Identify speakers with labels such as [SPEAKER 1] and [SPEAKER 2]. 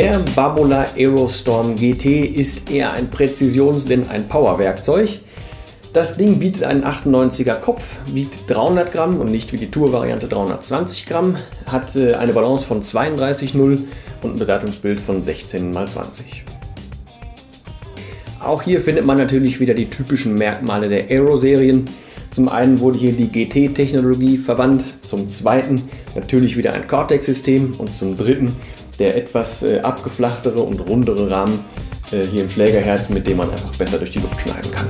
[SPEAKER 1] Der Babola Aerostorm GT ist eher ein Präzisions- denn ein Powerwerkzeug. Das Ding bietet einen 98er Kopf, wiegt 300 Gramm und nicht wie die Tour-Variante 320 Gramm, hat äh, eine Balance von 32,0 und ein Besatzungsbild von 16 x 20. Auch hier findet man natürlich wieder die typischen Merkmale der Aero-Serien. Zum einen wurde hier die GT-Technologie verwandt, zum zweiten natürlich wieder ein Cortex-System und zum dritten der etwas äh, abgeflachtere und rundere Rahmen äh, hier im Schlägerherz, mit dem man einfach besser durch die Luft schneiden kann.